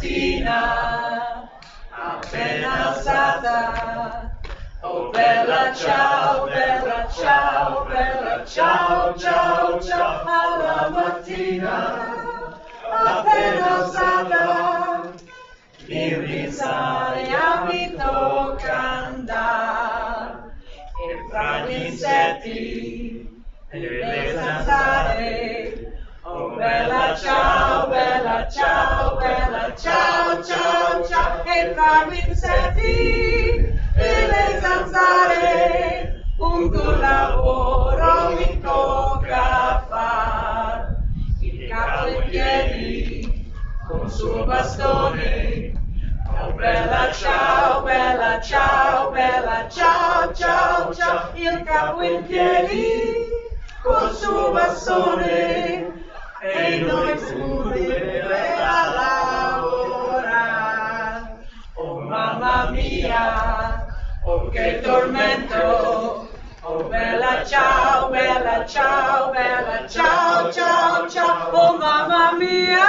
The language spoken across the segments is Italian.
mattina, appena alzata. Oh bella ciao, bella ciao, bella ciao, ciao, ciao, alla mattina, appena alzata. Il risaia mi tocca andare, e fra gli insetti e le zanzare, Oh bella ciao, ciao, bella ciao, ciao, ciao, e gli insetti e le zanzare, un tuo lavoro mi tocca far. Il capo in piedi, col suo bastone, oh bella ciao, bella ciao, bella ciao, ciao, ciao, il capo in piedi, col suo bastone, e noi mamma mia, oh che tormento, oh bella ciao, bella ciao, bella ciao, ciao, ciao, oh mamma mia,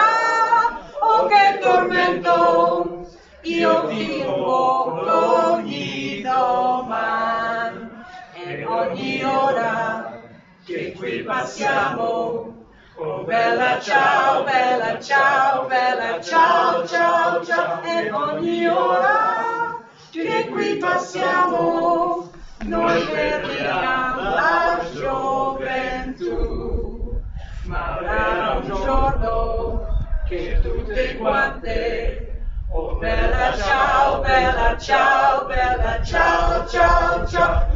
oh che tormento, io ti invoco ogni domani e ogni ora che qui passiamo. Oh bella ciao, bella ciao, bella ciao, ciao, ciao, e ogni ora passiamo, noi perdiamo la gioventù. Ma verrà un giorno che tutte quante, oh bella ciao, bella ciao, bella ciao, ciao, ciao,